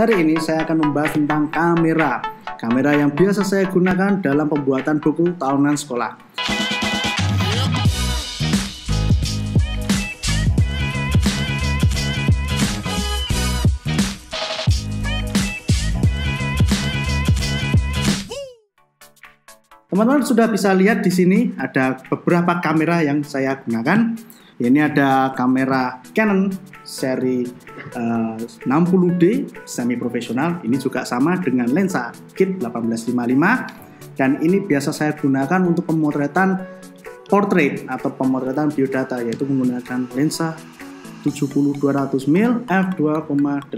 Hari ini saya akan membahas tentang kamera. Kamera yang biasa saya gunakan dalam pembuatan buku tahunan sekolah. Teman-teman sudah bisa lihat di sini ada beberapa kamera yang saya gunakan. Ini ada kamera Canon seri uh, 60D semi profesional. Ini juga sama dengan lensa kit 1855 dan ini biasa saya gunakan untuk pemotretan portrait atau pemotretan biodata yaitu menggunakan lensa 70-200 mil f2,8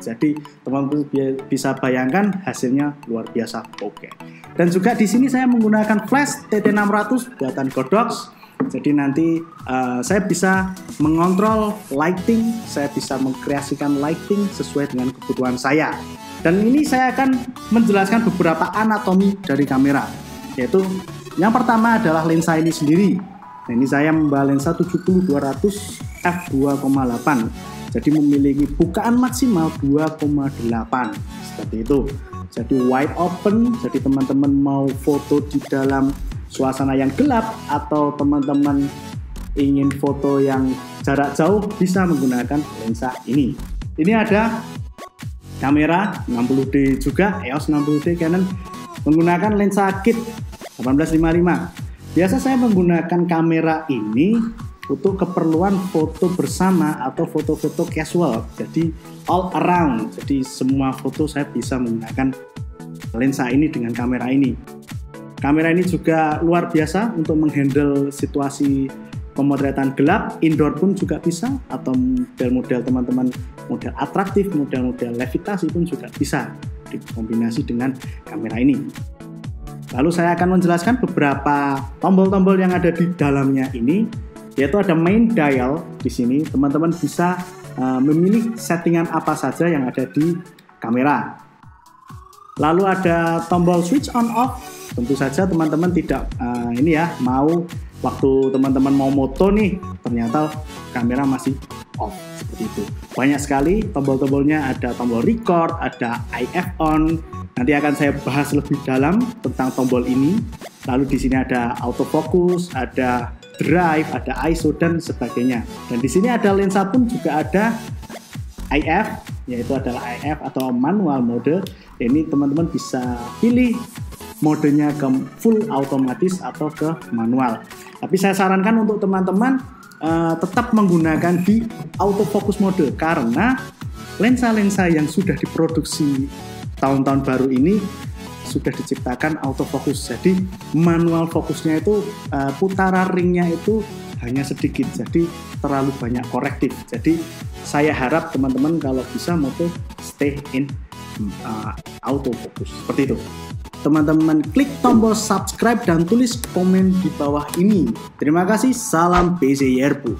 jadi teman-teman bisa bayangkan hasilnya luar biasa. Oke. Dan juga di sini saya menggunakan flash TT600 buatan Godox. Jadi nanti uh, saya bisa mengontrol lighting saya bisa mengkreasikan lighting sesuai dengan kebutuhan saya. Dan ini saya akan menjelaskan beberapa anatomi dari kamera. Yaitu yang pertama adalah lensa ini sendiri. Nah, ini saya membawa lensa 70-200 f2,8 jadi memiliki bukaan maksimal 2,8 seperti itu. Jadi wide open. Jadi teman-teman mau foto di dalam suasana yang gelap atau teman-teman ingin foto yang jarak jauh bisa menggunakan lensa ini. Ini ada kamera 60D juga EOS 60D Canon menggunakan lensa kit 1855 Biasa saya menggunakan kamera ini untuk keperluan foto bersama atau foto-foto casual. Jadi all around. Jadi semua foto saya bisa menggunakan lensa ini dengan kamera ini. Kamera ini juga luar biasa untuk menghandle situasi pemotretan gelap, indoor pun juga bisa atau model-model teman-teman model atraktif, model-model levitasi pun juga bisa dikombinasi dengan kamera ini. Lalu saya akan menjelaskan beberapa tombol-tombol yang ada di dalamnya ini, yaitu ada main dial di sini. Teman-teman bisa uh, memilih settingan apa saja yang ada di kamera. Lalu ada tombol switch on off. Tentu saja teman-teman tidak uh, ini ya mau waktu teman-teman mau moto nih ternyata kamera masih off seperti itu. Banyak sekali tombol-tombolnya ada tombol record, ada IF on, Nanti akan saya bahas lebih dalam tentang tombol ini. Lalu di sini ada autofocus, ada drive, ada ISO dan sebagainya. Dan di sini ada lensa pun juga ada IF, yaitu adalah IF atau manual mode. Ini teman-teman bisa pilih modenya ke full otomatis atau ke manual. Tapi saya sarankan untuk teman-teman uh, tetap menggunakan di autofocus mode karena lensa-lensa yang sudah diproduksi tahun-tahun baru ini sudah diciptakan autofocus. Jadi manual fokusnya itu uh, putaran ringnya itu hanya sedikit. Jadi terlalu banyak korektif. Jadi saya harap teman-teman kalau bisa moto stay in uh, autofocus. Seperti itu. Teman-teman klik tombol subscribe dan tulis komen di bawah ini. Terima kasih. Salam BC Yearbook.